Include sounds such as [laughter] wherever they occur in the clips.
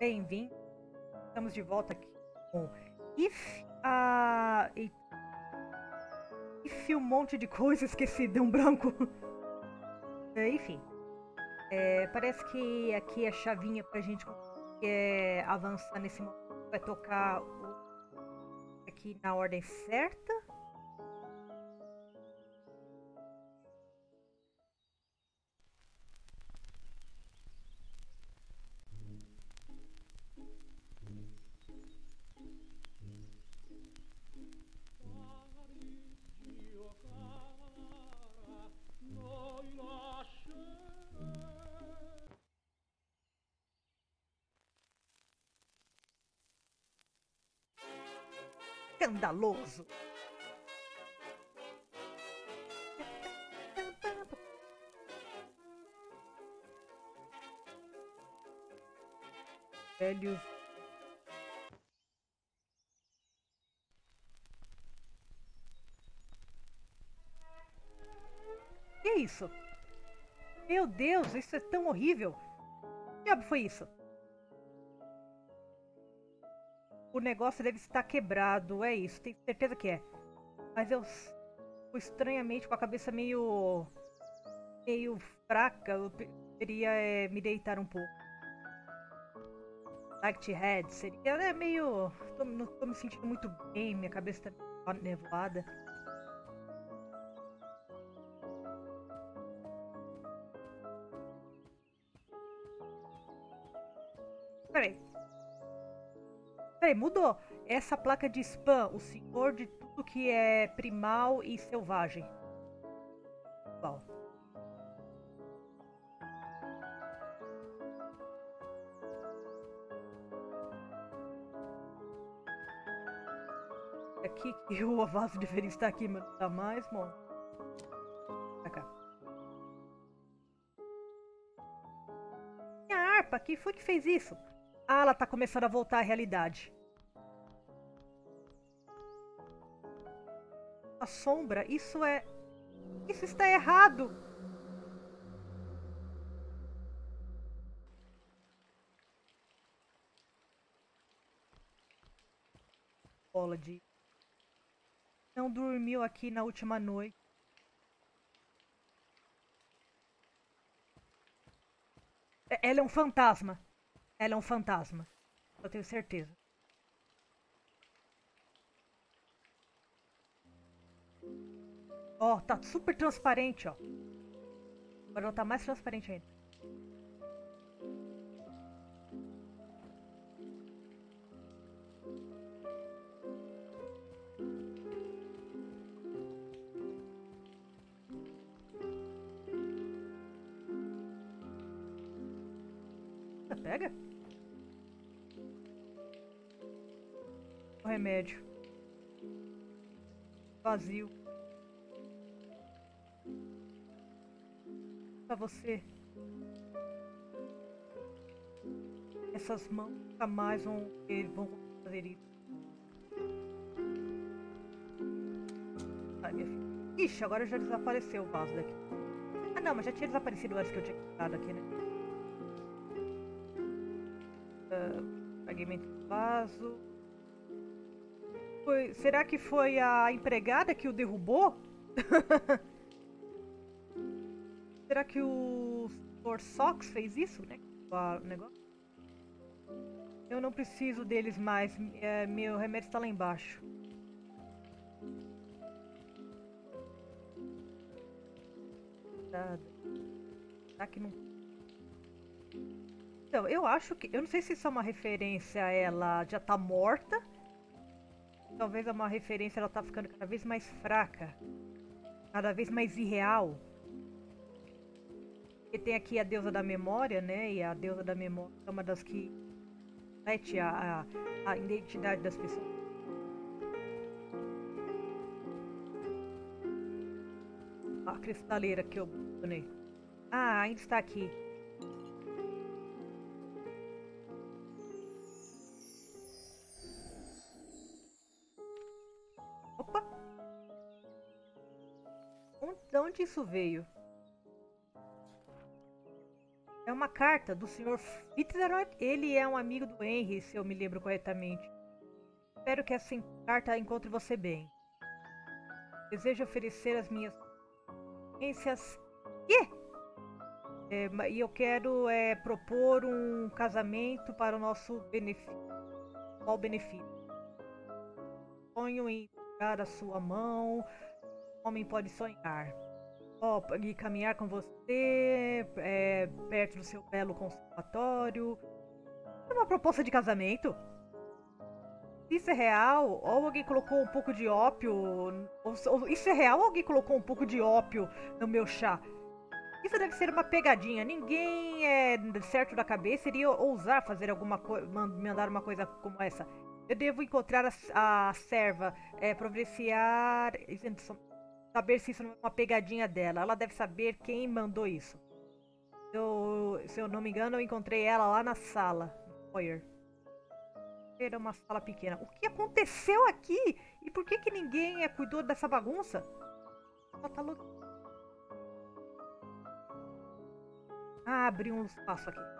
Bem-vindo. Estamos de volta aqui com If a. Uh, If um monte de coisa, [laughs] esqueci, deu um branco. É, enfim. É, parece que aqui a chavinha pra gente é, avançar nesse momento vai tocar aqui na ordem certa. Escandaloso. Velhos. Que isso? Meu Deus, isso é tão horrível. Que diabo foi isso? O negócio deve estar quebrado, é isso, tenho certeza que é. Mas eu estranhamente com a cabeça meio meio fraca, eu queria é, me deitar um pouco. Lighthead seria é meio. Tô, não tô me sentindo muito bem, minha cabeça tá nevada. Peraí. Peraí, mudou. Essa placa de spam, o senhor de tudo que é primal e selvagem. Bom. Aqui que o vaso deveria estar aqui, mas não tá mais, bom. Pra cá. Minha harpa, quem foi que fez isso? Ah, ela tá começando a voltar à realidade. A sombra, isso é. Isso está errado! Bola de. Não dormiu aqui na última noite. Ela é um fantasma. Ela é um fantasma. Eu tenho certeza. Ó, oh, tá super transparente, ó. Agora ela tá mais transparente ainda. Pega? Remédio. Vazio. Pra você. Essas mãos nunca mais vão, vão fazer isso. Ai, minha filha. Ixi, agora já desapareceu o vaso daqui. Ah não, mas já tinha desaparecido antes que eu tinha quitado aqui, né? Uh, fragmento do vaso. Foi, será que foi a empregada que o derrubou? [laughs] será que o Sr. Sox fez isso, né? O negócio? Eu não preciso deles mais. É, meu remédio está lá embaixo. Será que não então, eu acho que. Eu não sei se isso é uma referência a ela já tá morta. Talvez uma referência ela tá ficando cada vez mais fraca. Cada vez mais irreal. Porque tem aqui a deusa da memória, né? E a deusa da memória é uma das que mete a, a, a identidade das pessoas. A cristaleira que eu abandonei. Ah, ainda está aqui. Onde isso veio? É uma carta do Sr. Fitzgerald. Ele é um amigo do Henry, se eu me lembro corretamente. Espero que essa carta encontre você bem. Desejo oferecer as minhas experiências. É, e eu quero é, propor um casamento para o nosso benefício. Qual benefício? Sonho em pegar a sua mão. O homem pode sonhar. Oh, e caminhar com você é, perto do seu belo conservatório. É uma proposta de casamento? Isso é real? Ou alguém colocou um pouco de ópio? Ou, isso é real ou alguém colocou um pouco de ópio no meu chá? Isso deve ser uma pegadinha. Ninguém é certo da cabeça iria ousar fazer alguma coisa, mandar uma coisa como essa. Eu devo encontrar a, a serva, é, providenciar, saber se isso não é uma pegadinha dela. Ela deve saber quem mandou isso. Eu, se eu não me engano, eu encontrei ela lá na sala, no foyer. Era uma sala pequena. O que aconteceu aqui? E por que que ninguém é, cuidou dessa bagunça? Só tá louco. Ah, abriu um espaço aqui.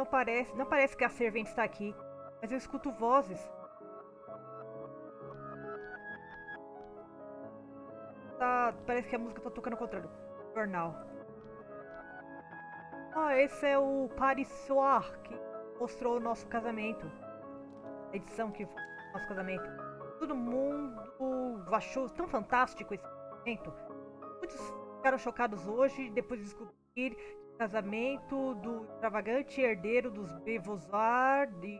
Não parece, não parece que a servente está aqui, mas eu escuto vozes. Tá, parece que a música está tocando ao contrário. Jornal. Ah, esse é o Paris Soir que mostrou o nosso casamento. A edição que foi o nosso casamento. Todo mundo achou tão fantástico esse momento. Muitos ficaram chocados hoje depois de descobrir casamento do extravagante herdeiro dos Beauvoir, de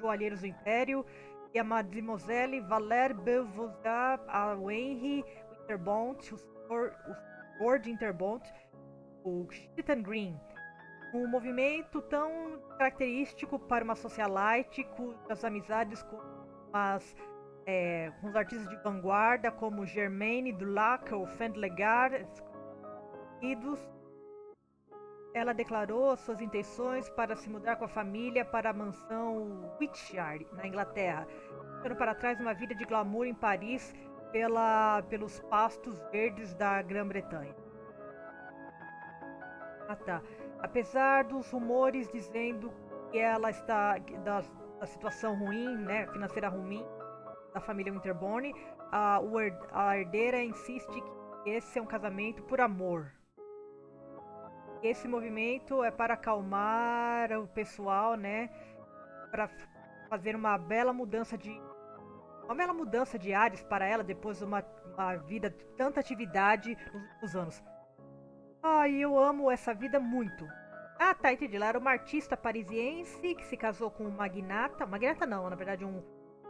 joalheiros do Império, e a Mademoiselle Valère Beauvoir, a Henry Winterbont, o, o Lord Interbont, o Chitan Green. Um movimento tão característico para uma socialite cujas amizades com mas é, com os artistas de vanguarda como Germaine Dulac ou Fendlegar, ela declarou suas intenções para se mudar com a família para a mansão Whitshire, na Inglaterra, deixando para trás uma vida de glamour em Paris pela, pelos pastos verdes da Grã-Bretanha. Ah tá. Apesar dos rumores dizendo que ela está das, da situação ruim, né, financeira ruim da família Winterborn, a, a herdeira insiste que esse é um casamento por amor. Esse movimento é para acalmar o pessoal, né, para fazer uma bela mudança de uma bela mudança de ares para ela depois de uma, uma vida de tanta atividade nos últimos anos. Ai, eu amo essa vida muito. Ah, tá, entendi. Ela era uma artista parisiense que se casou com um magnata. Magnata não, na verdade um,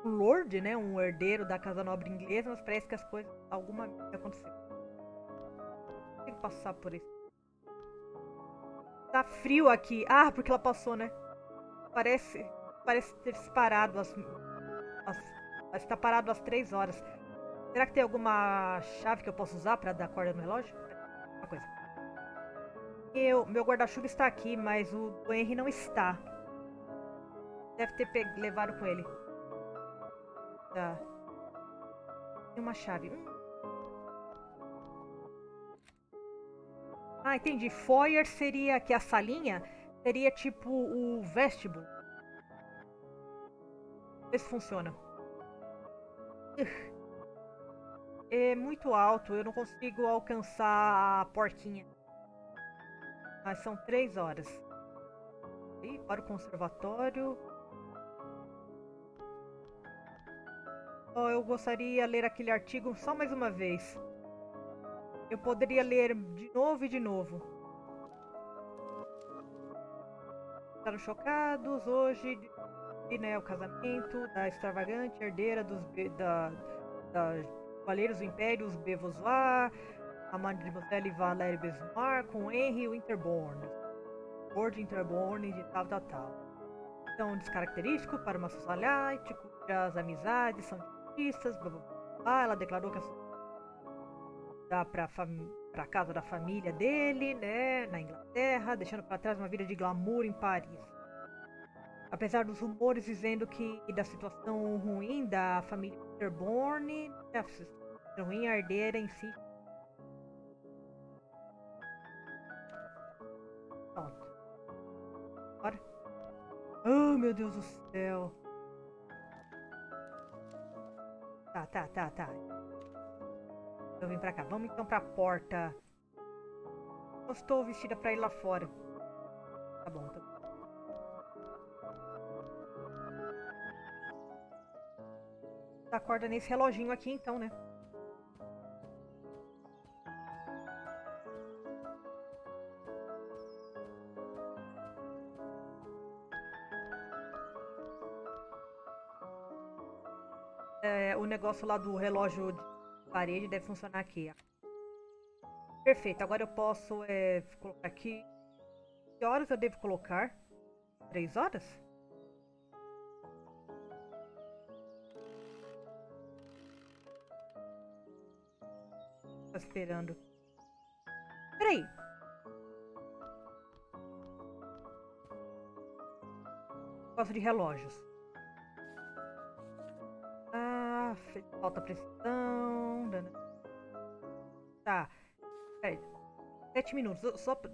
lord, né? Um herdeiro da casa nobre inglesa, mas parece que as coisas. Alguma coisa aconteceu. Tem que passar por isso. Tá frio aqui. Ah, porque ela passou, né? Parece. Parece ter parado as. as está parado às três horas. Será que tem alguma chave que eu posso usar para dar corda no relógio? Uma coisa. Eu, meu guarda-chuva está aqui, mas o do Henry não está. Deve ter levado com ele. Tá. Tem uma chave. Hum. Ah, entendi. Foyer seria que a salinha seria tipo o vestíbulo. Vê se funciona. É muito alto, eu não consigo alcançar a porquinha. Mas são três horas. E para o conservatório. Oh, eu gostaria de ler aquele artigo só mais uma vez. Eu poderia ler de novo e de novo. Ficaram chocados hoje de né, o casamento da extravagante herdeira dos da, da do Império, os Beauvoir, a Mademoiselle Valérie Besmar com Henry Winterborn, Lord Winterborn de tal, tal, tal. Então, descaracterístico para uma socialite cujas amizades são artistas, blá, blá, blá. Ela declarou que dá para a casa da família dele, né, na Inglaterra, deixando para trás uma vida de glamour em Paris. Apesar dos rumores dizendo que da situação ruim da família Airborne. Ruim ardeira em si. Pronto. Bora. Oh, meu Deus do céu. Tá, tá, tá, tá. Eu vim pra cá. Vamos então pra porta. Eu estou vestida pra ir lá fora. Tá bom, tá bom. Acorda nesse reloginho aqui então, né? É, o negócio lá do relógio de parede deve funcionar aqui. Perfeito, agora eu posso é, colocar aqui. Que horas eu devo colocar? Três horas? Tá esperando. Peraí. Gosto de relógios. Ah, falta segunda, né? Tá. Peraí. Sete minutos. Só pra...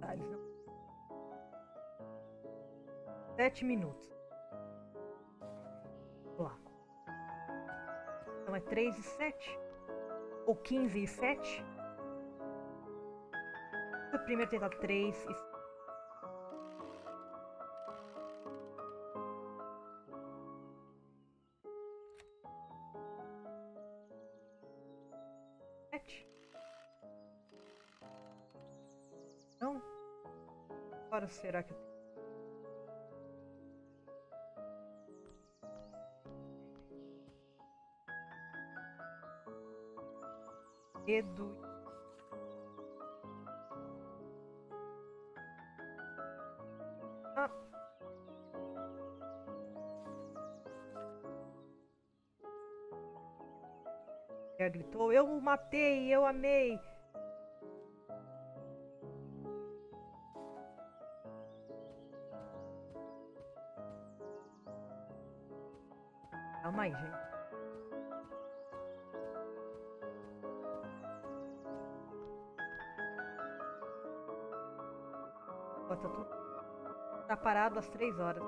Tá, eles não... Sete minutos. Vamos lá. Então é três e sete Ou 15 e 7? Primeiro tentar três e sete. Será que? Edu. Ah. Gritou: Eu o matei, eu amei. Às três horas.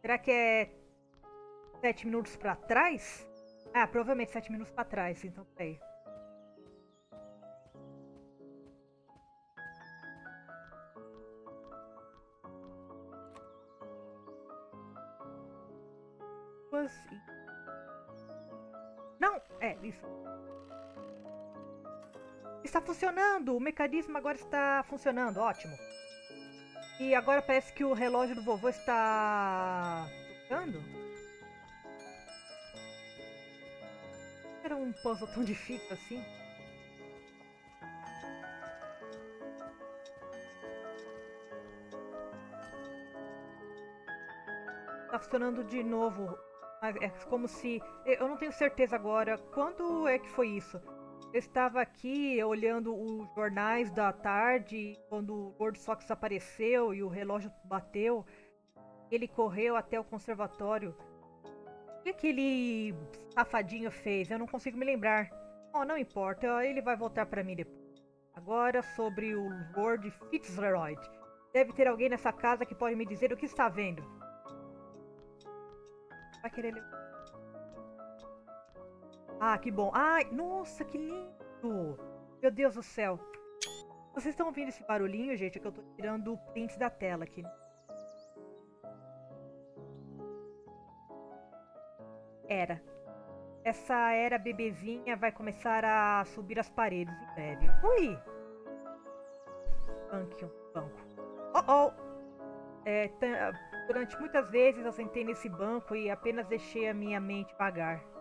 Será que é sete minutos pra trás? Ah, provavelmente sete minutos pra trás, então peraí. Mecanismo agora está funcionando, ótimo. E agora parece que o relógio do vovô está tocando. Era um puzzle tão difícil assim. Tá funcionando de novo. Mas É como se. Eu não tenho certeza agora. Quando é que foi isso? Estava aqui olhando os jornais da tarde, quando o Gordo Sox apareceu e o relógio bateu. Ele correu até o conservatório. O que aquele safadinho fez? Eu não consigo me lembrar. Oh, não importa, ele vai voltar para mim depois. Agora sobre o Lord Fitzroy. Deve ter alguém nessa casa que pode me dizer o que está vendo. Vai querer. Ah, que bom. Ai, nossa, que lindo! Meu Deus do céu. Vocês estão ouvindo esse barulhinho, gente? É que eu tô tirando prints da tela aqui. Era. Essa era bebezinha vai começar a subir as paredes em breve. Ui! Banco, banco. Oh, oh! É, durante muitas vezes eu sentei nesse banco e apenas deixei a minha mente vagar.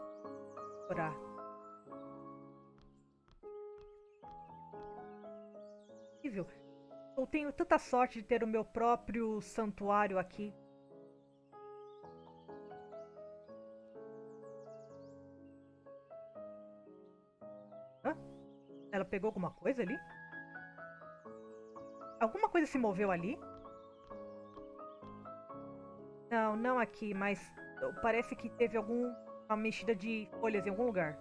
Orar. Eu tenho tanta sorte de ter o meu próprio santuário aqui. Ela pegou alguma coisa ali? Alguma coisa se moveu ali? Não, não aqui, mas parece que teve alguma mexida de folhas em algum lugar.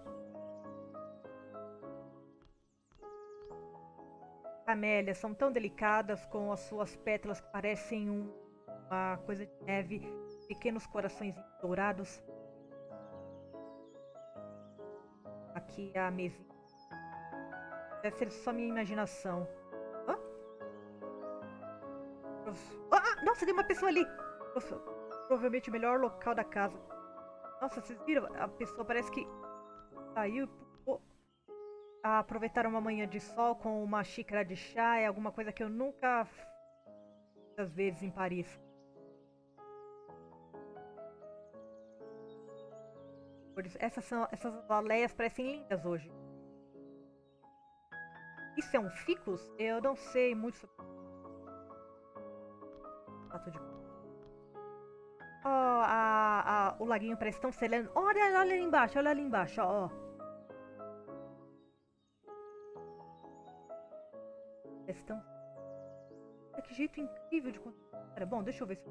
Camélias são tão delicadas com as suas pétalas que parecem um, uma coisa de neve, pequenos corações dourados. Aqui a mesinha. Deve ser só minha imaginação. Hã? Ah, nossa, tem uma pessoa ali! Nossa, provavelmente o melhor local da casa. Nossa, vocês viram? A pessoa parece que saiu a aproveitar uma manhã de sol com uma xícara de chá é alguma coisa que eu nunca às vezes em Paris. Essas, são, essas baleias parecem lindas hoje. Isso é um ficus? Eu não sei muito sobre. Fato de. Oh, a, a, o laguinho parece tão sereno. Olha, olha ali embaixo, olha ali embaixo, ó. Parece tão. Que jeito incrível de contar. Bom, deixa eu ver se.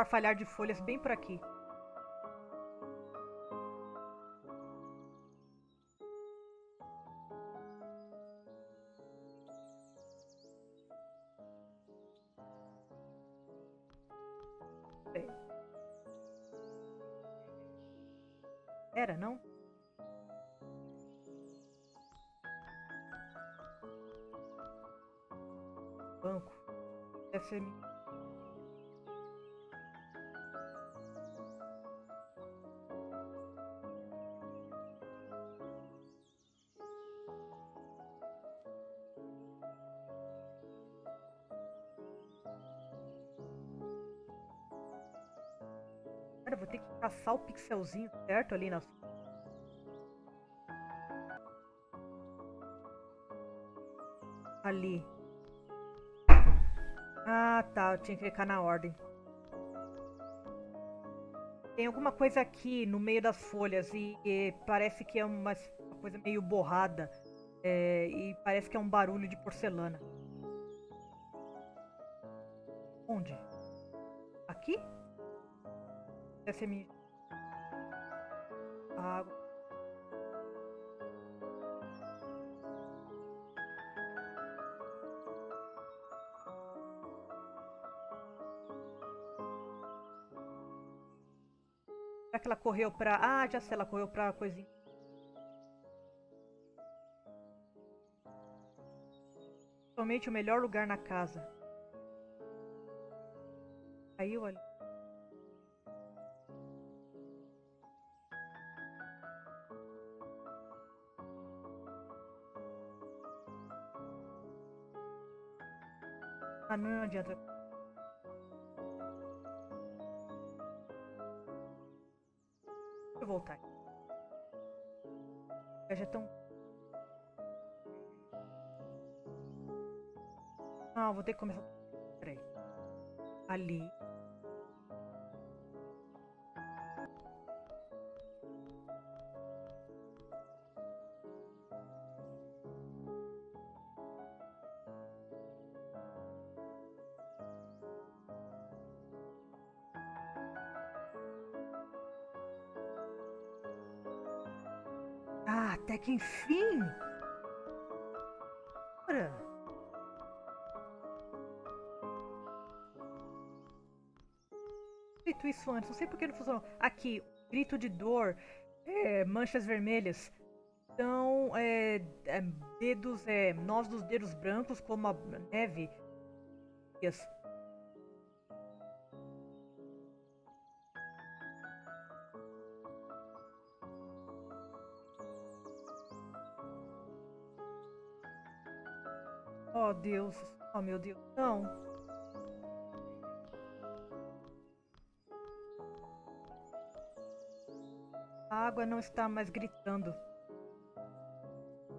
Farfalhar de folhas bem por aqui. Era, não? Banco. Deve ser Cara, vou ter que caçar o pixelzinho certo ali na. Ali. Ah, tá. Eu tinha que clicar na ordem. Tem alguma coisa aqui no meio das folhas e, e parece que é uma, uma coisa meio borrada. É, e parece que é um barulho de porcelana. Ser minha. Água. Será que ela correu pra. Ah, já sei, ela correu pra coisinha. Somente o melhor lugar na casa. Caiu ali. Adianta. Deixa eu voltar. Já tão. Ah, vou ter que começar. Peraí. Ali. Até que enfim! Feito isso antes, não sei por que não funcionou. Aqui, grito de dor, é, manchas vermelhas. Então, é, é, dedos, é, nós dos dedos brancos, como a neve. Yes. Deus. Oh, meu Deus. Não. A água não está mais gritando.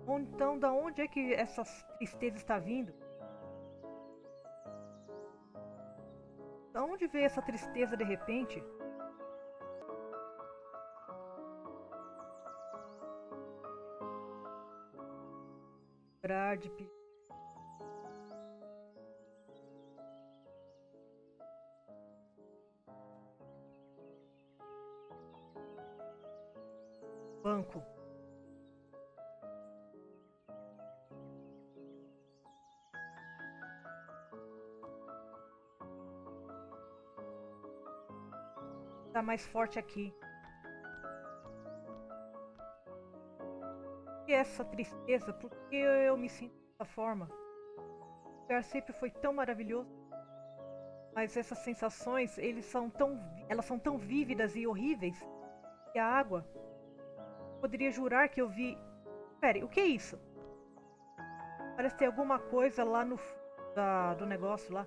Então, da onde é que essa tristeza está vindo? Da onde veio essa tristeza de repente? Brad, Tá mais forte aqui. E essa tristeza, por que eu me sinto dessa forma? O lugar sempre foi tão maravilhoso. Mas essas sensações, eles são tão, elas são tão vívidas e horríveis. E a água, poderia jurar que eu vi. Pere, o que é isso? Parece ter alguma coisa lá no da, do negócio lá.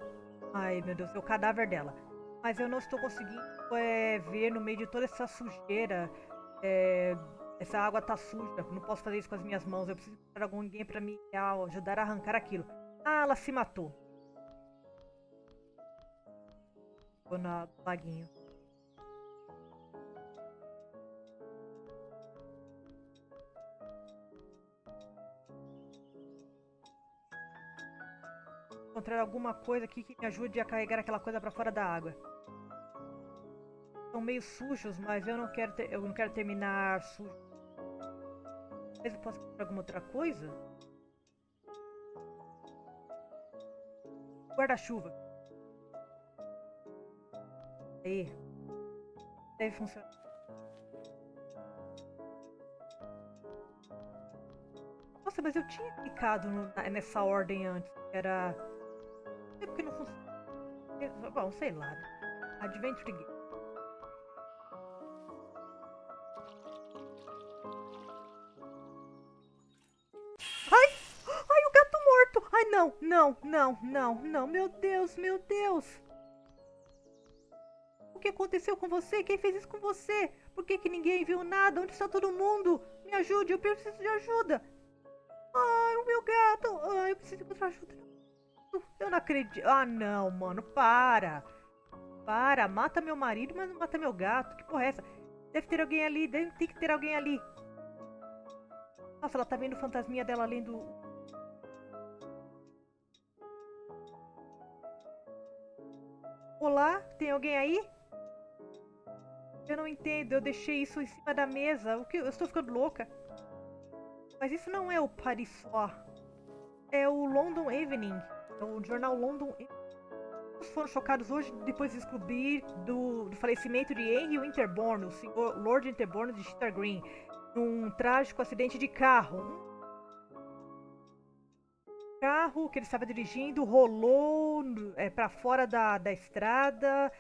Ai, meu Deus, é o cadáver dela. Mas eu não estou conseguindo é, ver no meio de toda essa sujeira. É, essa água tá suja. Não posso fazer isso com as minhas mãos. Eu preciso de alguém para me ajudar a arrancar aquilo. Ah, ela se matou. Ficou no laguinho. encontrar alguma coisa aqui que me ajude a carregar aquela coisa para fora da água. São meio sujos, mas eu não quero ter, eu não quero terminar sujo. Talvez eu possa encontrar alguma outra coisa? Guarda-chuva. Aí. Deve funcionar. Nossa, mas eu tinha clicado no, nessa ordem antes. Era sei porque não funciona. Bom, sei lá. Adventure Game. Não, não, não, não. Meu Deus, meu Deus! O que aconteceu com você? Quem fez isso com você? Por que, que ninguém viu nada? Onde está todo mundo? Me ajude, eu preciso de ajuda! Ai, o meu gato! Ai, eu preciso encontrar ajuda. Eu não acredito. Ah, não, mano, para. Para, mata meu marido, mas não mata meu gato. Que porra é essa? Deve ter alguém ali, deve ter que ter alguém ali. Nossa, ela tá vendo o fantasminha dela além do... Olá, tem alguém aí? Eu não entendo, eu deixei isso em cima da mesa. O que? Eu estou ficando louca. Mas isso não é o Paris Soir. É o London Evening o jornal London foram chocados hoje depois de descobrir do, do falecimento de Henry Winterbourne, o senhor Lord Winterbourne de Green, num trágico acidente de carro. Carro que ele estava dirigindo rolou é, para fora da, da estrada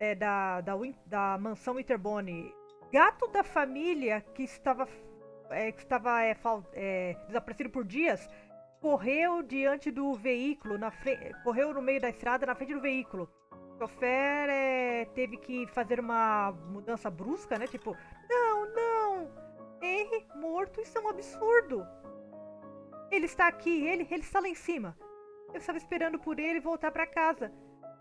é, da, da, da mansão Winterbourne. Gato da família que estava, é, que estava é, é desaparecido por dias correu diante do veículo, na correu no meio da estrada na frente do veículo. O chofer é, teve que fazer uma mudança brusca, né? Tipo, não, não! Henry morto, isso é um absurdo! Ele está aqui, ele, ele está lá em cima. Eu estava esperando por ele voltar para casa.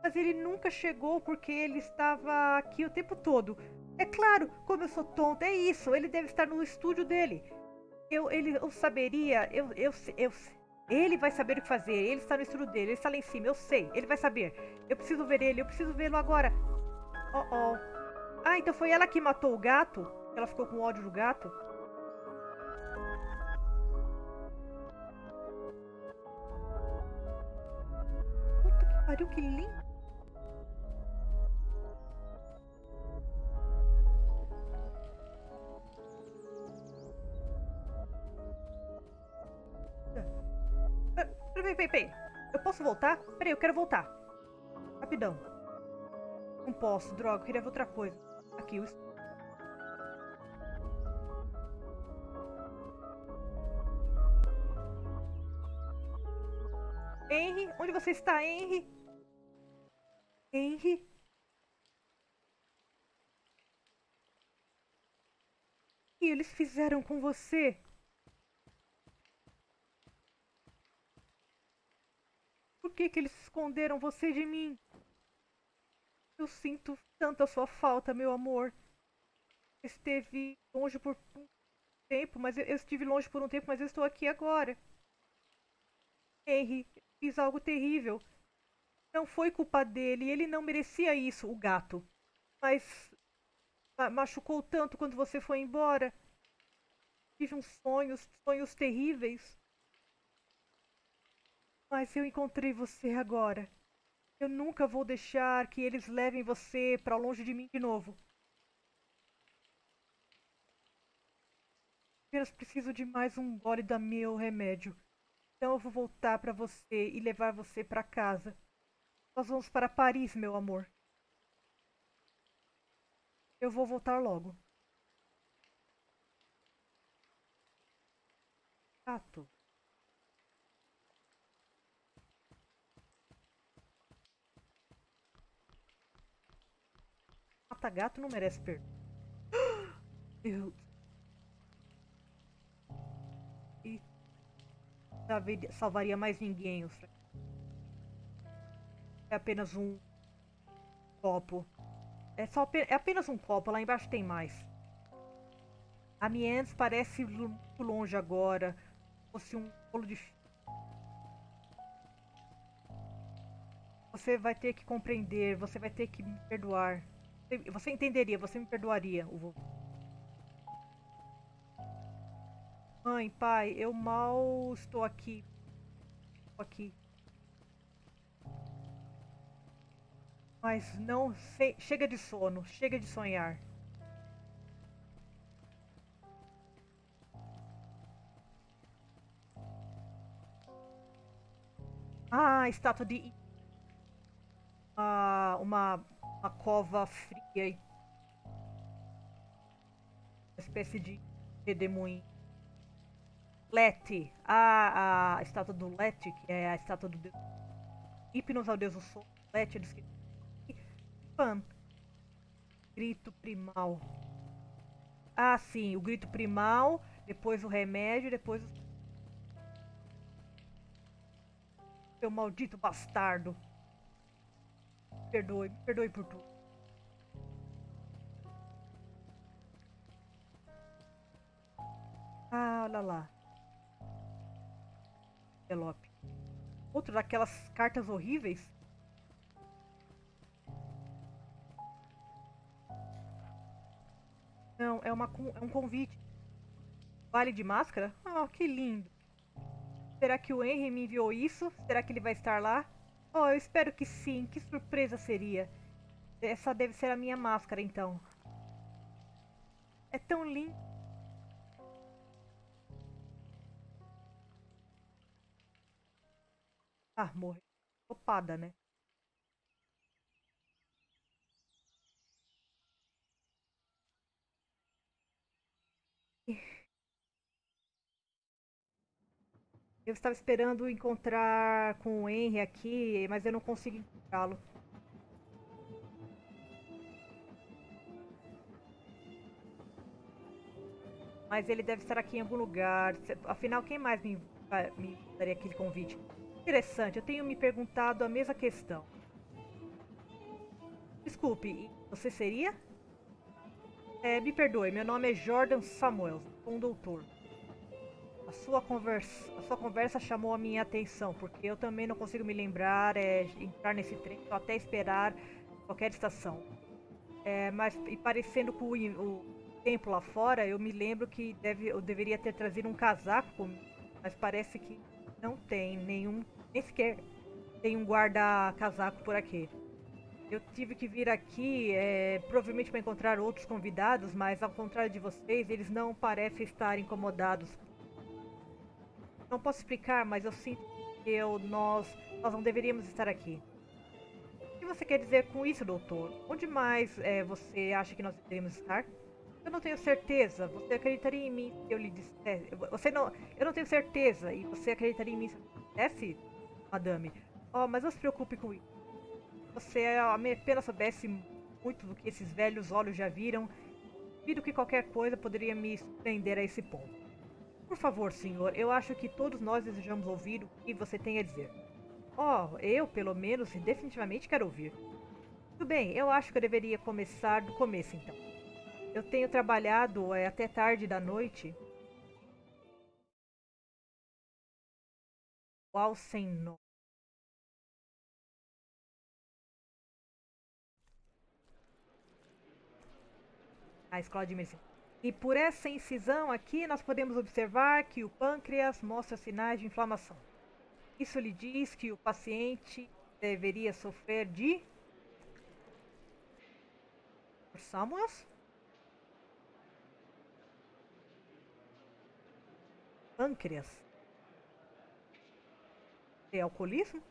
Mas ele nunca chegou porque ele estava aqui o tempo todo. É claro, como eu sou tonta, é isso. Ele deve estar no estúdio dele. Eu, ele, eu saberia, eu, eu, eu, ele vai saber o que fazer. Ele está no estudo dele. Ele está lá em cima. Eu sei. Ele vai saber. Eu preciso ver ele. Eu preciso vê-lo agora. Oh, oh. Ah, então foi ela que matou o gato? Ela ficou com ódio do gato? Pariu, que lindo. Peraí, peraí, peraí. Eu posso voltar? Peraí, eu quero voltar. Rapidão. Não posso, droga. Eu queria ver outra coisa. Aqui, o... você está, Henry? Henry? O que eles fizeram com você? Por que, que eles esconderam você de mim? Eu sinto tanto a sua falta, meu amor. Esteve longe por um tempo, mas eu estive longe por um tempo, mas eu estou aqui agora. Henry, fiz algo terrível. Não foi culpa dele, ele não merecia isso, o gato. Mas machucou tanto quando você foi embora. Tive uns sonhos, sonhos terríveis. Mas eu encontrei você agora. Eu nunca vou deixar que eles levem você para longe de mim de novo. Apenas preciso de mais um gole da meu remédio. Então eu vou voltar para você e levar você para casa. Nós vamos para Paris, meu amor. Eu vou voltar logo. Gato. Mata gato não merece perdão. Deus. [gasps] salvaria mais ninguém. É apenas um copo. É, só, é apenas um copo, lá embaixo tem mais. A Miens parece muito longe agora. Fosse um bolo de. Você vai ter que compreender, você vai ter que me perdoar. Você entenderia, você me perdoaria, o vovô. Mãe, pai, eu mal estou aqui. Estou aqui. Mas não. chega de sono, chega de sonhar. Ah, estátua de. Ah, uma, uma cova fria. Uma espécie de redemoinho. Lete. Ah, a estátua do Lete, que é a estátua do deus. Hipnos ao deus do sol. É descrito Pan. Grito primal. Ah, sim, o grito primal, depois o remédio, depois o. Seu maldito bastardo. Perdoe, me perdoe por tudo. Ah, olha lá. Envelope. Outro daquelas cartas horríveis. Não, é, uma, é um convite. Vale de máscara? Oh, que lindo. Será que o Henry me enviou isso? Será que ele vai estar lá? Oh, eu espero que sim. Que surpresa seria. Essa deve ser a minha máscara, então. É tão lindo. Ah, morri. Topada, né? Eu estava esperando encontrar com o Henry aqui, mas eu não consigo encontrá-lo. Mas ele deve estar aqui em algum lugar. Afinal, quem mais me, me daria aquele convite? Interessante, eu tenho me perguntado a mesma questão. Desculpe, você seria? É, me perdoe, meu nome é Jordan Samuels, sou um doutor. A sua, conversa, a sua conversa chamou a minha atenção, porque eu também não consigo me lembrar, é, entrar nesse trem, ou até esperar qualquer estação. É, mas, e parecendo com o, o, tempo lá fora, eu me lembro que deve, eu deveria ter trazido um casaco comigo, mas parece que não tem nenhum, nem sequer tem um guarda-casaco por aqui. Eu tive que vir aqui, é, provavelmente para encontrar outros convidados, mas ao contrário de vocês, eles não parecem estar incomodados. Não posso explicar, mas eu sinto que eu, nós, nós não deveríamos estar aqui. O que você quer dizer com isso, doutor? Onde mais é, você acha que nós deveríamos estar? Eu não tenho certeza. Você acreditaria em mim se eu lhe dissesse? Você não. Eu não tenho certeza. E você acreditaria em mim se eu lhe dissesse, madame? Oh, mas não se preocupe com isso você apenas soubesse muito do que esses velhos olhos já viram, duvido que qualquer coisa poderia me surpreender a esse ponto. Por favor, senhor, eu acho que todos nós desejamos ouvir o que você tem a dizer. Oh, eu, pelo menos, definitivamente quero ouvir. Tudo bem, eu acho que eu deveria começar do começo, então. Eu tenho trabalhado é, até tarde da noite. Qual sem nome? A escola de medicina. E por essa incisão aqui, nós podemos observar que o pâncreas mostra sinais de inflamação. Isso lhe diz que o paciente deveria sofrer de Samuels? Pâncreas. É alcoolismo?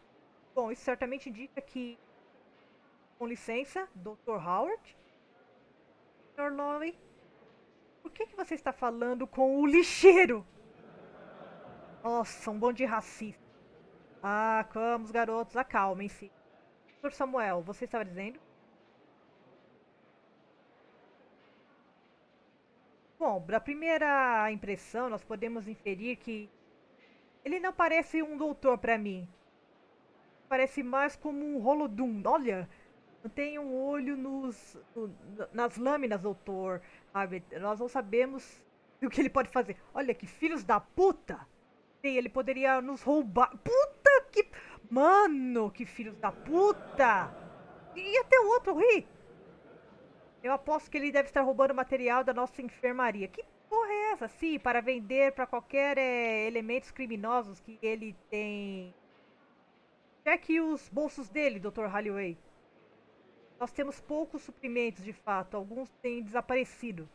Bom, isso certamente indica que. Com licença, Dr. Howard. Sr. Lowey. Por que, que você está falando com o lixeiro? Nossa, um bom de racista. Ah, vamos, garotos, acalmem-se. Dr. Samuel, você estava dizendo? Bom, da primeira impressão, nós podemos inferir que ele não parece um doutor para mim. Parece mais como um Holodum. Olha, tem um olho nos, no, nas lâminas, doutor. Nós não sabemos o que ele pode fazer. Olha que filhos da puta! Sim, ele poderia nos roubar. Puta que. Mano, que filhos da puta! E até o outro ri. Eu aposto que ele deve estar roubando material da nossa enfermaria. Que porra é essa? Sim, para vender para qualquer é, elementos criminosos que ele tem. Cheque os bolsos dele, Dr. Halliway. Nós temos poucos suprimentos, de fato. Alguns têm desaparecido.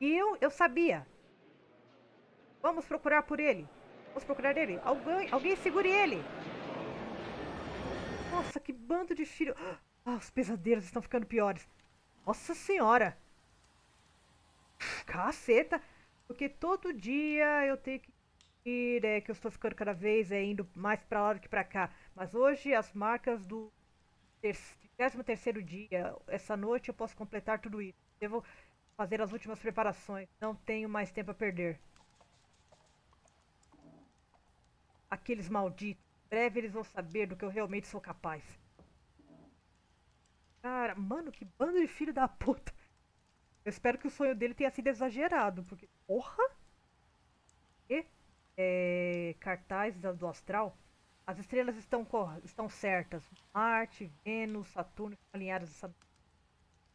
E eu, eu sabia. Vamos procurar por ele. Vamos procurar ele. Alguém, alguém segure ele. Nossa, que bando de filho. Ah, os pesadelos estão ficando piores. Nossa senhora! Caceta! Porque todo dia eu tenho que ir, é que eu estou ficando cada vez é, indo mais para lá do que para cá. Mas hoje as marcas do 33 dia, essa noite eu posso completar tudo isso. Devo fazer as últimas preparações. Não tenho mais tempo a perder. Aqueles malditos. Em breve eles vão saber do que eu realmente sou capaz. Cara, mano, que bando de filho da puta. Eu espero que o sonho dele tenha sido exagerado, porque. Porra! E? É, cartaz do astral. As estrelas estão, estão certas. Marte, Vênus, Saturno estão alinhadas. Essa...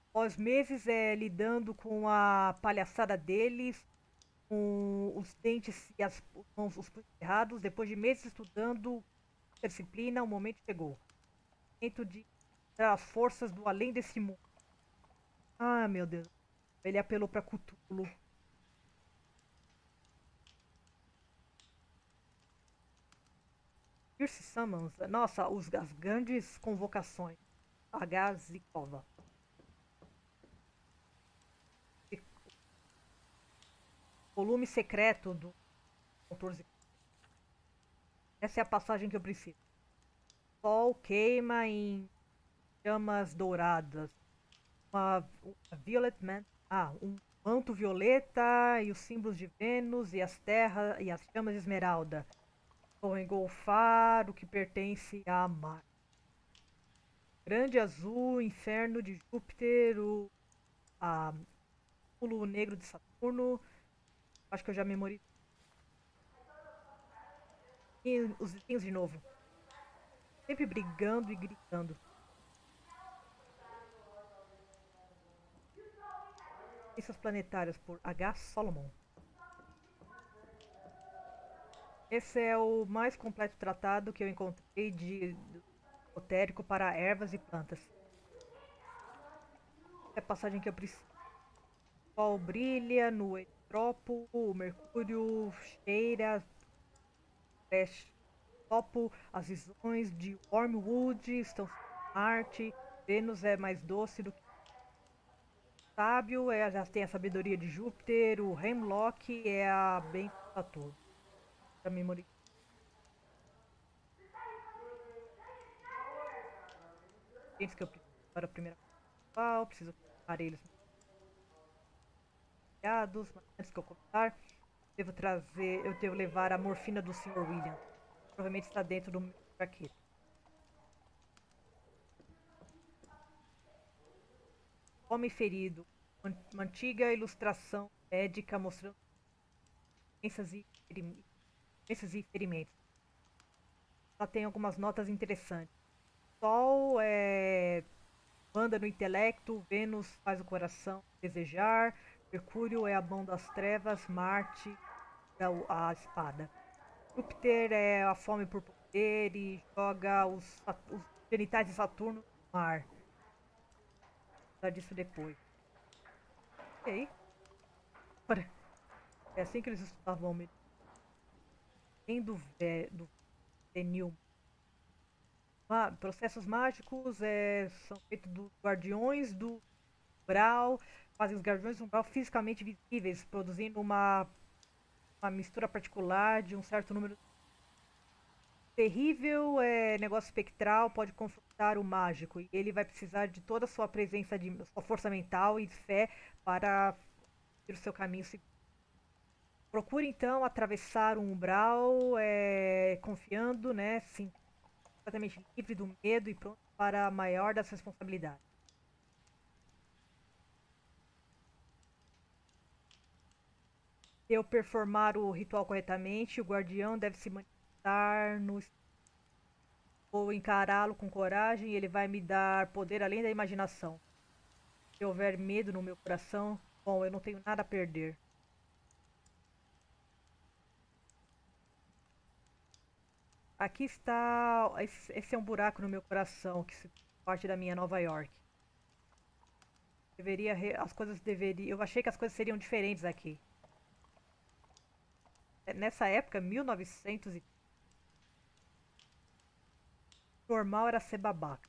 Após meses é, lidando com a palhaçada deles, com os dentes e as mãos os errados, depois de meses estudando disciplina, o momento chegou. Momento de as forças do além desse mundo. Ah, meu Deus. Ele apelou para Cthulhu. Pierce Summons. Nossa, os, as grandes convocações. Sagaz Cova. Volume secreto do autor Essa é a passagem que eu preciso. Sol queima em chamas douradas. Uma, uma Violet Man. Ah, um manto violeta e os símbolos de Vênus e as terras e as chamas de esmeralda. Vão engolfar o que pertence a mar. Grande azul, inferno de Júpiter, o pulo negro de Saturno. Acho que eu já memorizei. E os vizinhos de novo. Sempre brigando e gritando. Ciências Planetárias por H. Solomon. Esse é o mais completo tratado que eu encontrei de esotérico para ervas e plantas. É a passagem que eu preciso. O sol brilha no etropo, o mercúrio cheira, topo, as visões de Wormwood estão Marte, Vênus é mais doce do que sábio é, já tem a sabedoria de Júpiter, o Hemlock é a bem Saturno. Pra memorizar. Que eu preciso para a primeira principal, preciso aparelhos mas antes que eu começar, devo trazer, eu devo levar a morfina do Sr. William. Provavelmente está dentro do jaqueta. Homem ferido. Uma antiga ilustração médica mostrando doenças e, ferimentos. Ela tem algumas notas interessantes. Sol é manda no intelecto, Vênus faz o coração desejar, Mercúrio é a mão das trevas, Marte é a espada. Júpiter é a fome por poder e joga os, os genitais de Saturno no mar. Disso depois. Ok. É assim que eles estavam me. Tem do, do Denil. Ah, processos mágicos é, são feitos dos guardiões do Brawl, fazem os guardiões do Brawl fisicamente visíveis, produzindo uma uma mistura particular de um certo número. Terrível é negócio espectral, pode confrontar o mágico. E ele vai precisar de toda a sua presença, de sua força mental e fé para o seu caminho seguro. Procure então atravessar um umbral é, confiando, né, sim, completamente livre do medo e pronto para a maior das responsabilidades. Se eu performar o ritual corretamente, o guardião deve se manifestar no. Vou encará-lo com coragem e ele vai me dar poder além da imaginação. Se houver medo no meu coração, bom, eu não tenho nada a perder. Aqui está. Esse é um buraco no meu coração que parte da minha Nova York. Deveria. As coisas deveriam. Eu achei que as coisas seriam diferentes aqui. Nessa época, 1900 e... Normal era ser babaca.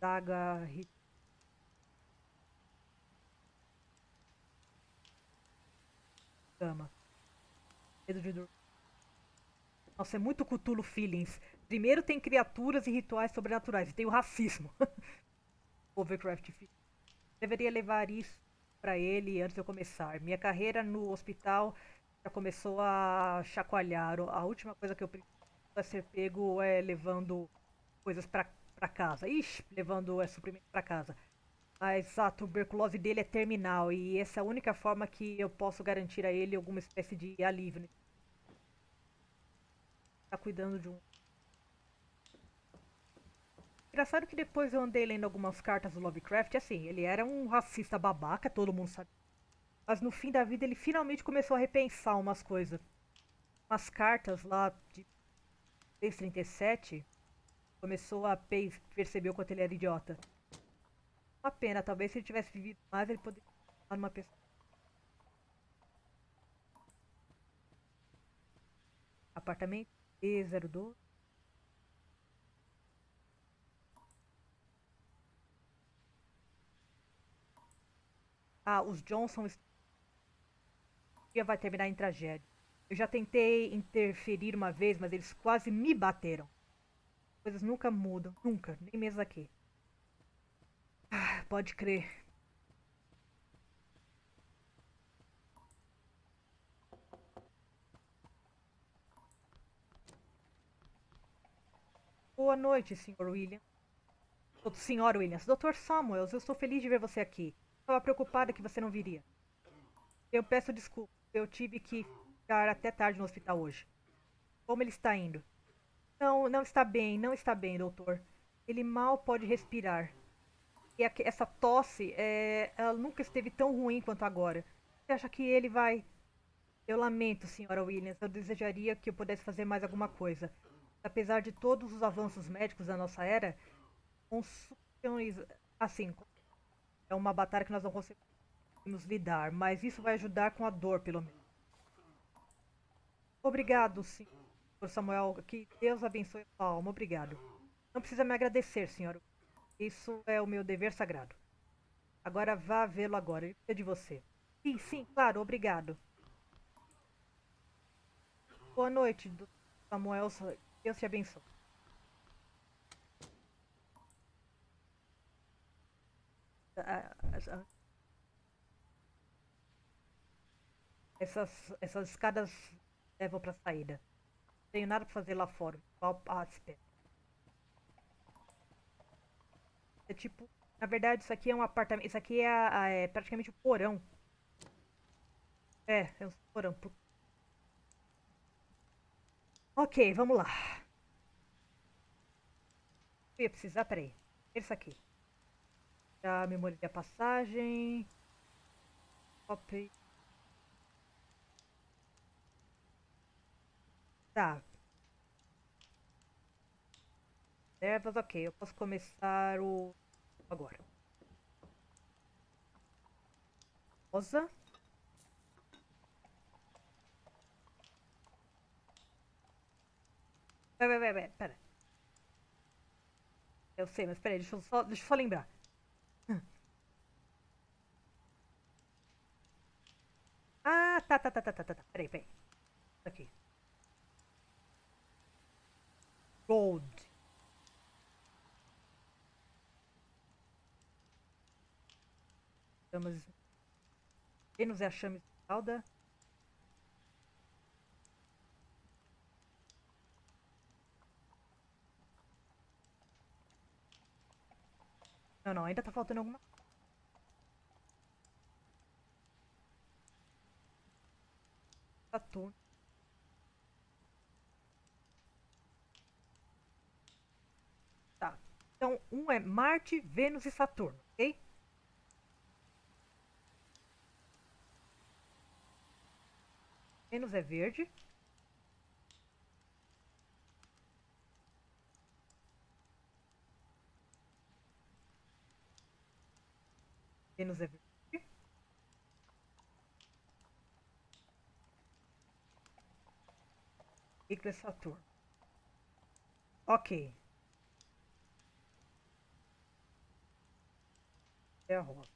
Daga... Cama. Medo de dormir. Nossa, é muito Cthulhu Feelings. Primeiro tem criaturas e rituais sobrenaturais. E tem o racismo. [laughs] Overcraft Deveria levar isso para ele antes de eu começar. Minha carreira no hospital já começou a chacoalhar. A última coisa que eu preciso é ser pego é levando coisas para casa. Ixi, levando é, suprimento para casa. Mas a tuberculose dele é terminal e essa é a única forma que eu posso garantir a ele alguma espécie de alívio. Né? Tá cuidando de um Engraçado que depois eu andei lendo algumas cartas do Lovecraft, assim, ele era um racista babaca, todo mundo sabe. Mas no fim da vida ele finalmente começou a repensar umas coisas. Umas cartas lá de 37 começou a perceber o quanto ele era idiota. Uma pena, talvez se ele tivesse vivido mais ele poderia estar numa pessoa. Apartamento E02 Ah, os Johnson dia vai terminar em tragédia. Eu já tentei interferir uma vez, mas eles quase me bateram. Coisas nunca mudam, nunca, nem mesmo aqui. Ah, pode crer. Boa noite, Sr. Williams. Sr. Williams. Dr. Samuels, eu estou feliz de ver você aqui. Estava preocupada que você não viria. Eu peço desculpa. Eu tive que ficar até tarde no hospital hoje. Como ele está indo? Não, não está bem, não está bem, doutor. Ele mal pode respirar. E essa tosse, é, ela nunca esteve tão ruim quanto agora. Você acha que ele vai... Eu lamento, senhora Williams. Eu desejaria que eu pudesse fazer mais alguma coisa. Apesar de todos os avanços médicos da nossa era, assim, é uma batalha que nós não conseguimos lidar, mas isso vai ajudar com a dor, pelo menos. Obrigado, senhor Samuel. Que Deus abençoe a sua alma. Obrigado. Não precisa me agradecer, senhor. Isso é o meu dever sagrado. Agora vá vê-lo agora. Ele de você. Sim, sim, claro. Obrigado. Boa noite, Samuel. Deus te abençoe. Essas, essas escadas levam pra saída. Não tenho nada pra fazer lá fora. Ah, espera. É tipo. Na verdade, isso aqui é um apartamento. Isso aqui é, a- é praticamente um porão. É, é um porão. Ok, vamos lá. Eu ia precisar, peraí. Isso aqui. Já memorializei a passagem. Copy. Tá. Reservas, ok. Eu posso começar o. Agora. Rosa. Vai, vai, vai, pera. Eu sei, mas peraí, deixa eu só, deixa eu só lembrar. Ah, tá, tá, tá, tá, tá, tá, tá. Peraí, peraí. Aqui. Gold. Vênus é a chama esmeralda. Não, não, ainda tá faltando alguma. Saturno. Tá. Então, um é Marte, Vênus e Saturno, ok? Vênus é verde. Vênus é verde. Ciclo é Saturno. Ok. É a rosa.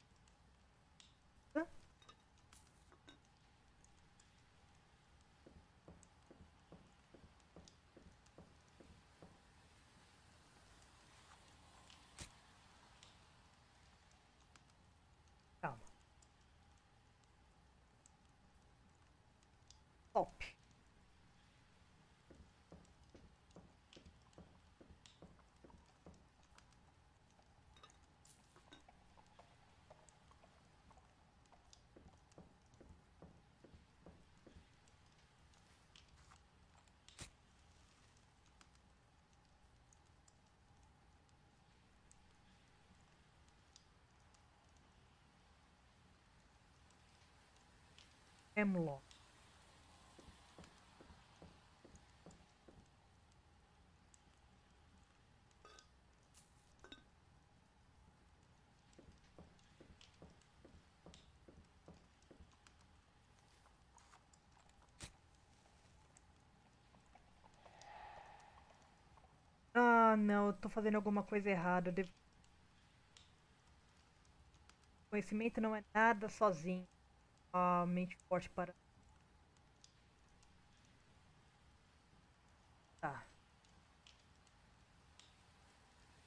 Calma. Top. Hemlock. Ah, não, eu tô fazendo alguma coisa errada. devo- Conhecimento não é nada sozinho. A mente forte para. Tá.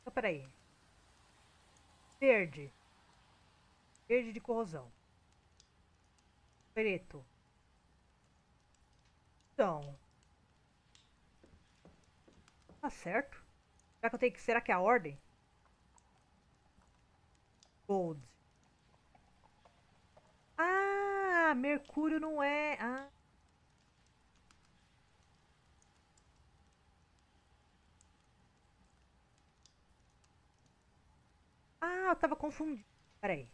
Então, peraí. Verde. Verde de corrosão. Preto. Então. Tá certo. Será que eu tenho que. Será que é a ordem? Gold. Ah, Mercúrio não é. Ah. Ah, eu tava confundindo. Peraí.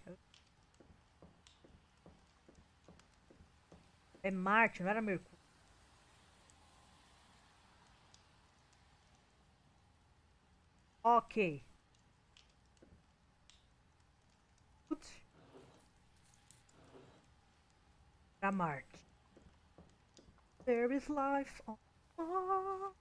É Marte, não era Mercúrio. Ok. Marte. There is life on Mars.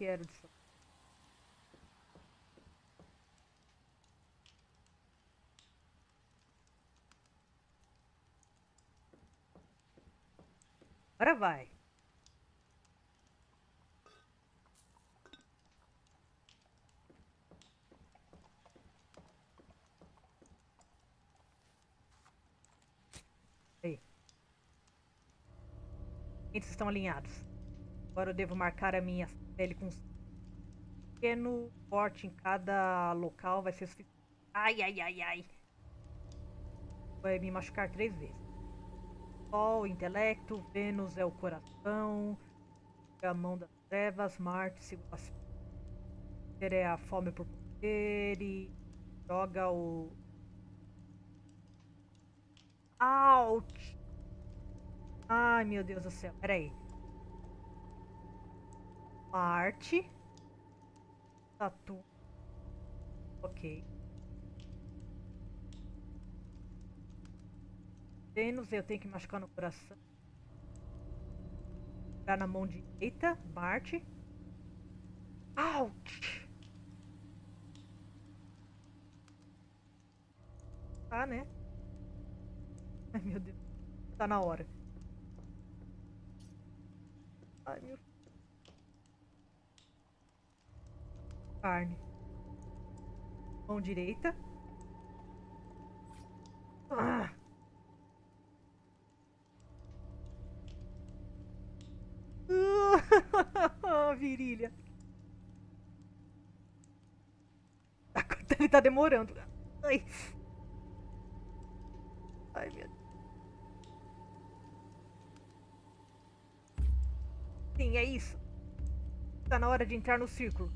Qual Agora vai. Eles estão alinhados. Agora eu devo marcar a minha pele com um pequeno corte em cada local. Vai ser suficiente. Ai, ai, ai, ai. Vai me machucar três vezes. Sol, intelecto, Vênus é o coração, é a mão das trevas, Marte a é a fome por poder e joga o. Ouch! Ai meu Deus do céu, peraí. Marte. Saturno. Ok. Vênus, eu tenho que machucar no coração. Tá na mão direita, Marte. Ouch! Tá, né? Ai, meu Deus. Tá na hora. Ai, meu... Carne. Mão direita. Ah! [laughs] Virilha. Ele tá demorando. Ai. Ai, meu Deus. Sim, é isso. Tá na hora de entrar no círculo.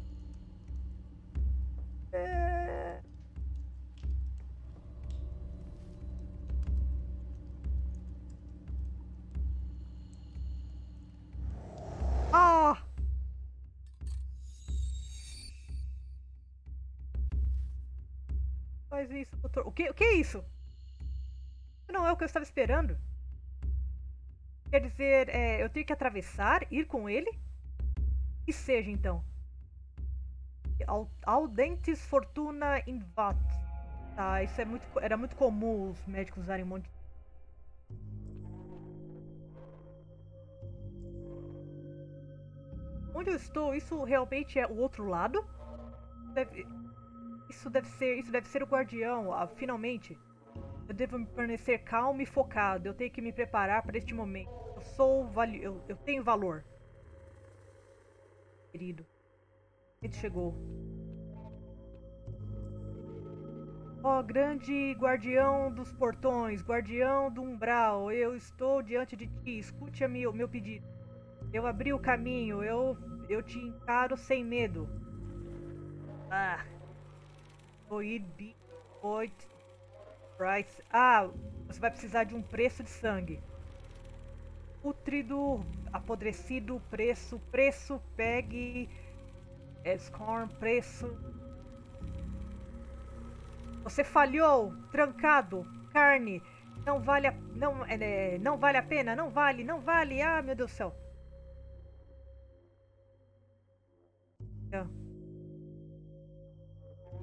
Faz isso, doutor. O que, o que é isso? Não é o que eu estava esperando. Quer dizer, é, eu tenho que atravessar, ir com ele? Que seja, então. Audentes Fortuna Invat. Tá, isso é muito, era muito comum os médicos usarem um monte de Onde eu estou, isso realmente é o outro lado? Deve... Isso deve ser. Isso deve ser o guardião, ah, finalmente. Eu devo permanecer calmo e focado. Eu tenho que me preparar para este momento. Eu sou vali... eu, eu tenho valor. Querido. Ele chegou. Ó oh, grande guardião dos portões, guardião do umbral, eu estou diante de ti. Escute o meu, meu pedido. Eu abri o caminho, eu, eu te encaro sem medo. Ah. Oid Oid Price. Ah, você vai precisar de um preço de sangue. Putrido, apodrecido, preço, preço, pegue. Scorn, preço. Você falhou, trancado, carne. Não vale a, não, é, não vale a pena, não vale, não vale. Ah, meu Deus do céu.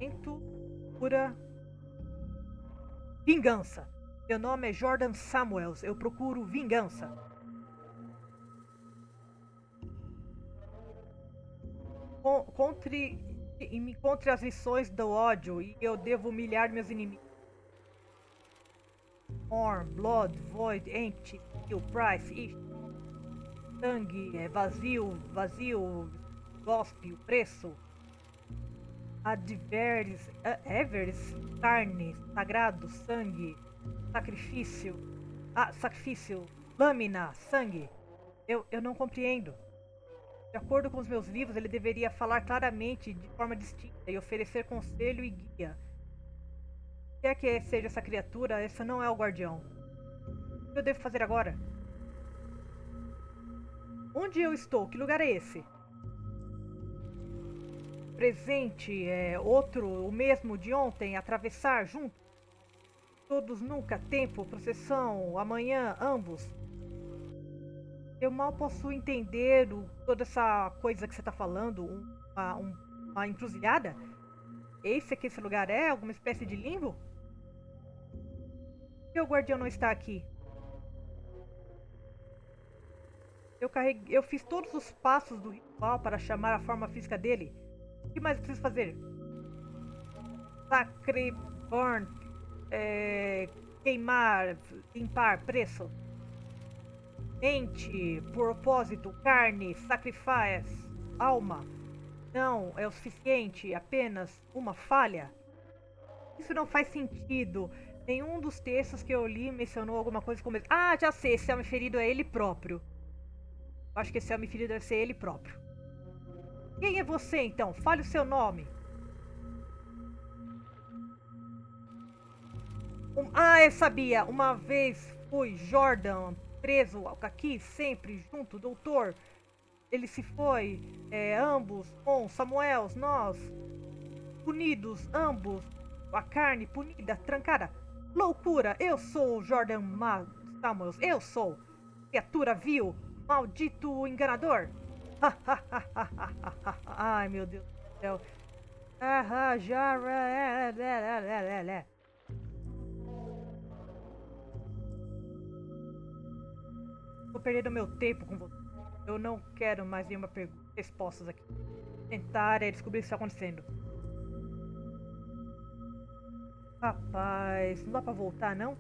Procura vingança. Meu nome é Jordan Samuels. Eu procuro vingança. Contre me encontre as lições do ódio e eu devo humilhar meus inimigos. Horn, Blood, Void, Empty, Kill, Price, Ish. Sangue, é vazio, vazio, gospe, o preço. Adveres, Everes, carne, sagrado, sangue, sacrifício, ah, sacrifício, lâmina, sangue. Eu, eu não compreendo. De acordo com os meus livros, ele deveria falar claramente, de forma distinta, e oferecer conselho e guia. Quer que seja essa criatura, essa não é o guardião. O que eu devo fazer agora? Onde eu estou? Que lugar é esse? Presente é outro, o mesmo de ontem, atravessar junto? Todos nunca, tempo, processão, amanhã, ambos. Eu mal posso entender o, toda essa coisa que você está falando, uma, um, uma encruzilhada. Esse aqui, esse lugar é alguma espécie de limbo? Por que o guardião não está aqui? Eu carreguei. Eu fiz todos os passos do ritual para chamar a forma física dele. O que mais preciso fazer? Sacre burn. É, queimar, limpar, preço. Mente, propósito, carne, sacrifice, alma. Não é o suficiente, apenas uma falha. Isso não faz sentido. Nenhum dos textos que eu li mencionou alguma coisa como. Ah, já sei, esse homem ferido é ele próprio. Eu acho que esse homem ferido deve ser ele próprio. Quem é você então? Fale o seu nome. Um... Ah, eu sabia. Uma vez fui Jordan preso aqui, sempre junto, doutor. Ele se foi, é, ambos, com Samuel, nós, punidos, ambos, a carne punida, trancada. Loucura! Eu sou Jordan Ma Samuels, eu sou. Criatura vil, maldito enganador. [laughs] Ai, meu Deus do céu. Já. Tô perdendo meu tempo com você. Eu não quero mais nenhuma pergunta, respostas aqui. Tentar é descobrir o que está acontecendo. Rapaz, não dá pra voltar, não?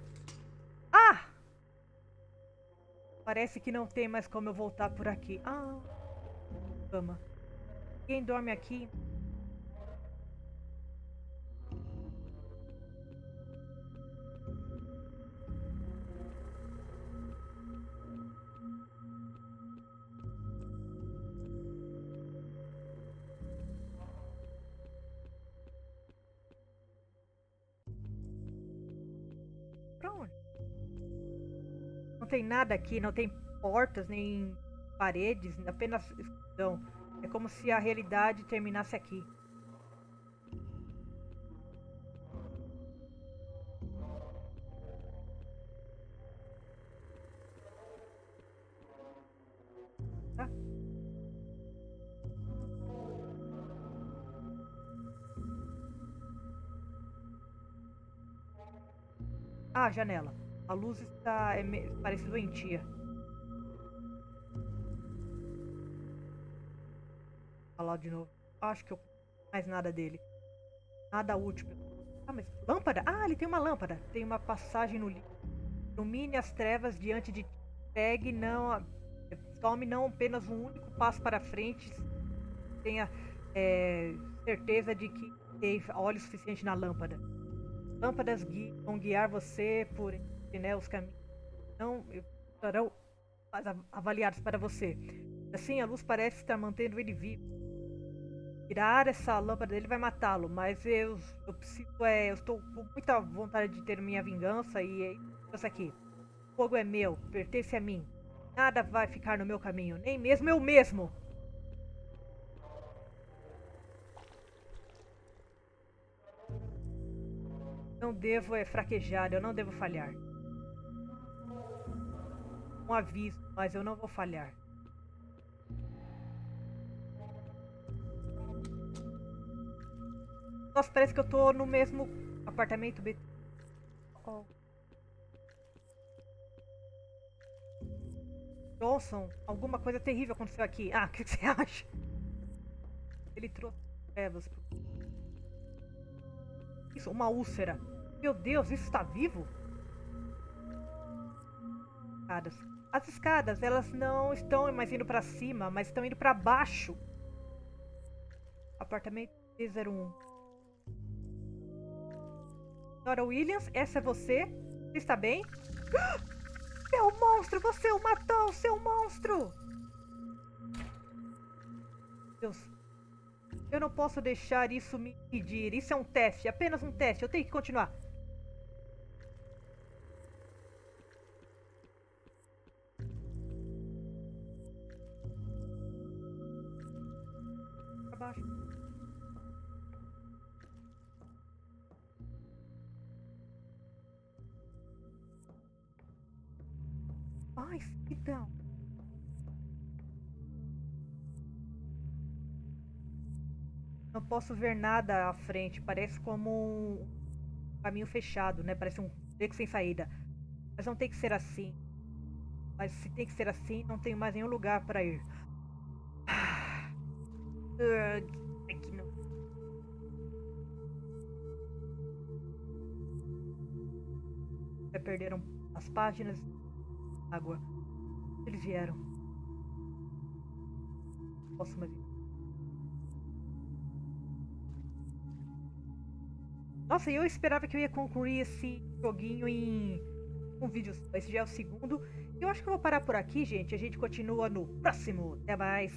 Ah! Parece que não tem mais como eu voltar por aqui. Ah, cama. Quem dorme aqui tem nada aqui, não tem portas, nem paredes, apenas escuridão. É como se a realidade terminasse aqui. Tá? Ah, janela. A luz está. É, parece doentia. Falar de novo. Acho que eu. Mais nada dele. Nada útil. Ah, mas. Lâmpada? Ah, ele tem uma lâmpada. Tem uma passagem no livro. Ilumine as trevas diante de ti. Pegue não. Tome não apenas um único passo para frente. Tenha é, certeza de que tem óleo suficiente na lâmpada. Lâmpadas gui vão guiar você por né, os caminhos não serão avaliados para você. Assim, a luz parece estar mantendo ele vivo. Tirar essa lâmpada dele vai matá-lo, mas eu, eu preciso, é, eu estou com muita vontade de ter minha vingança e é isso aqui. O fogo é meu, pertence a mim. Nada vai ficar no meu caminho, nem mesmo eu mesmo. Não devo é, fraquejar, eu não devo falhar um aviso, mas eu não vou falhar. Nossa, parece que eu tô no mesmo apartamento B. Oh. Johnson, alguma coisa terrível aconteceu aqui. Ah, [laughs] o que você acha? Ele trouxe trevas. Isso, uma úlcera. Meu Deus, isso está vivo? Escadas. As escadas, elas não estão mais indo para cima, mas estão indo para baixo. Apartamento 01. Nora Williams, essa é você? Você está bem? [gasps] Seu monstro! Você o matou, seu monstro! Deus. Eu não posso deixar isso me impedir. Isso é um teste, apenas um teste. Eu tenho que continuar. Posso ver nada à frente. Parece como um caminho fechado, né? Parece um beco sem saída. Mas não tem que ser assim. Mas se tem que ser assim, não tenho mais nenhum lugar para ir. Aqui não. Já perderam as páginas. Água. Eles vieram. Posso mais. Nossa, eu esperava que eu ia concluir esse joguinho em um vídeo só. Esse já é o segundo. Eu acho que eu vou parar por aqui, gente. A gente continua no próximo. Até mais.